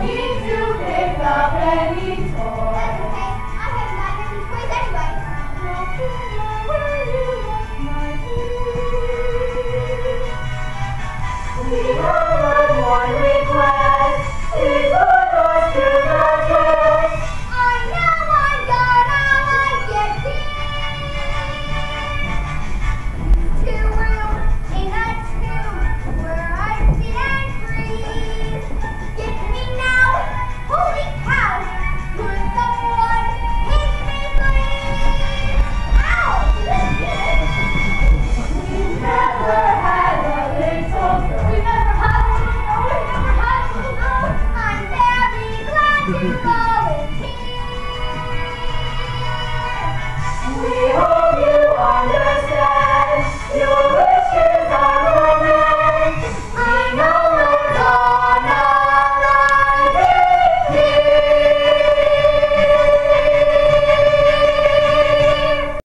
need to pick up anything.